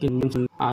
给你们啊